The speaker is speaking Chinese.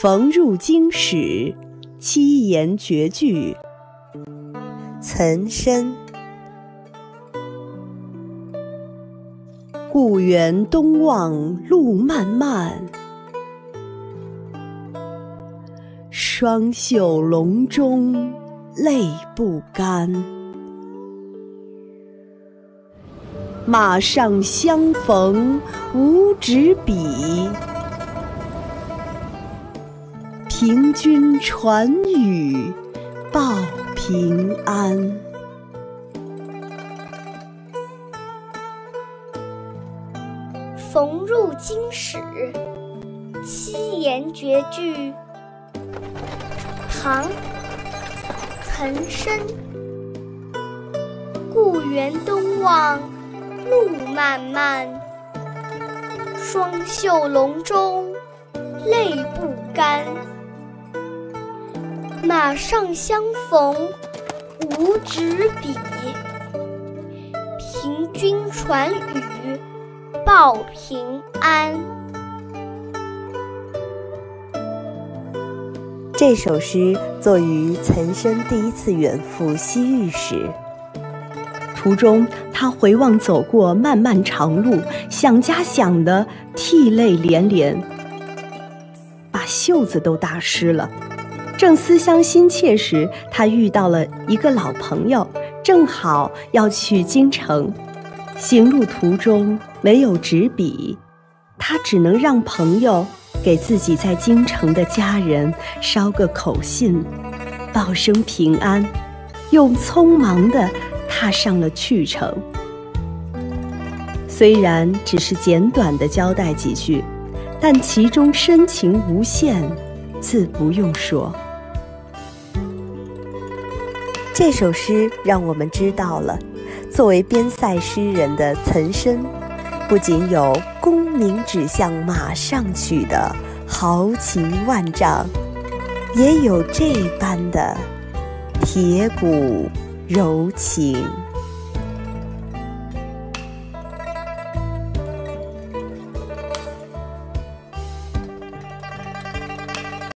逢入京使，七言绝句。岑参。故园东望路漫漫，双袖龙钟泪不干。马上相逢无纸笔，凭君传语报平安。逢入京使，七言绝句。唐·岑参。故园东望路漫漫，双袖龙钟泪不干。马上相逢无纸笔，凭君传语。报平安。这首诗作于岑参第一次远赴西域时，途中他回望走过漫漫长路，想家想得涕泪连连，把袖子都打湿了。正思乡心切时，他遇到了一个老朋友，正好要去京城。行路途中没有纸笔，他只能让朋友给自己在京城的家人捎个口信，报声平安，又匆忙地踏上了去程。虽然只是简短的交代几句，但其中深情无限，自不用说。这首诗让我们知道了。作为边塞诗人的岑参，不仅有“功名指向马上取”的豪情万丈，也有这般的铁骨柔情。